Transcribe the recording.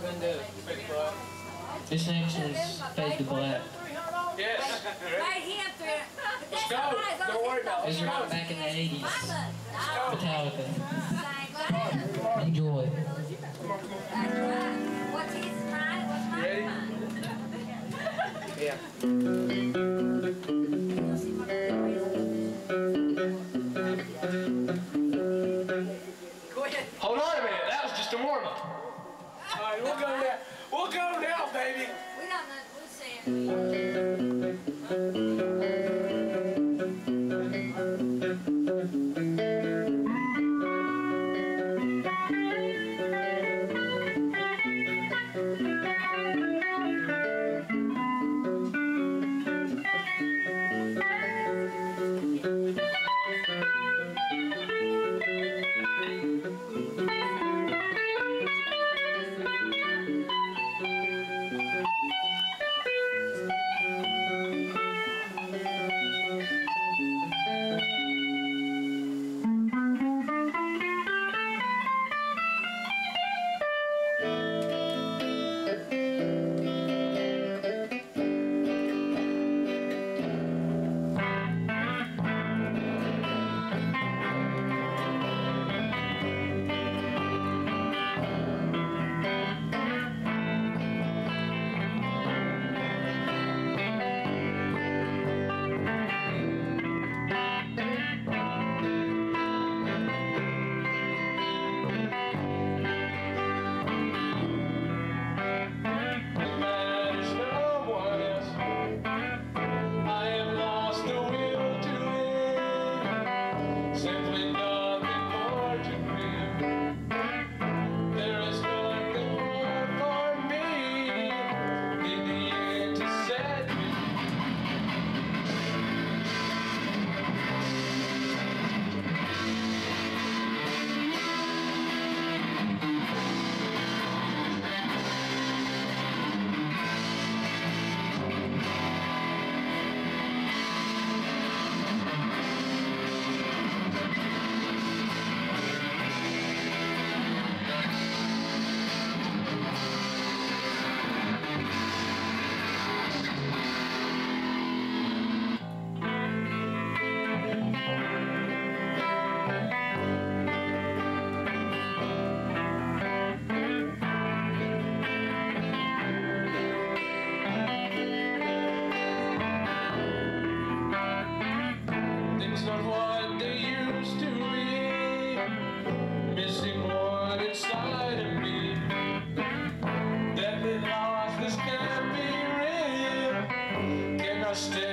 y'all gonna do? Black. This next one's Fade to Black. Yes. Right here, three. Let's go. Don't worry about it. This is right back in the 80s. Metallica. Enjoy. What's his mine? What's mine? Ready? Yeah. Go ahead. Hold on a minute. That was just a warm We'll go now. We'll go now, baby. We. We'll see. Real.